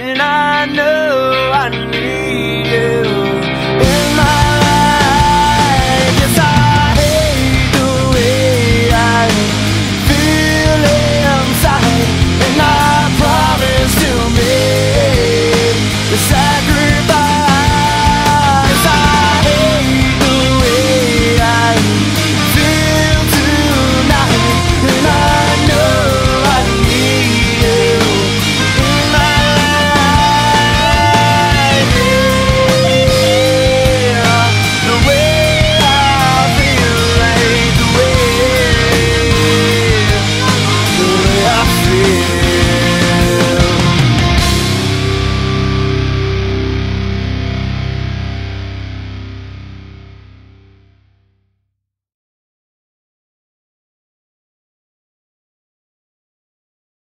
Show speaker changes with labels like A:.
A: and I know I need you.